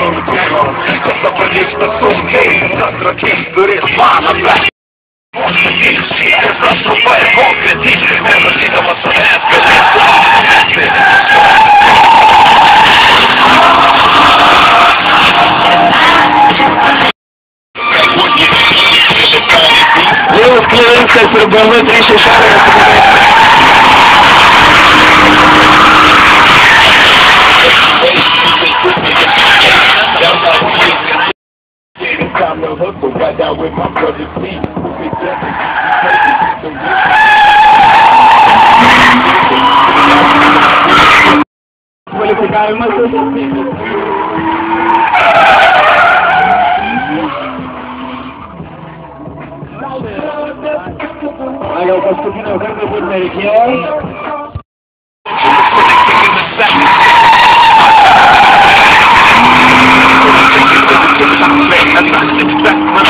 on payroll Cause I believe that someday that the history is mine I'm back Можно видеть, я просто борьбу кредит Между сидом и советским Девушка Ленинская, Сергей 36 on the hook, but down with my brother P. Haga un poquito de verde por Medellín. success.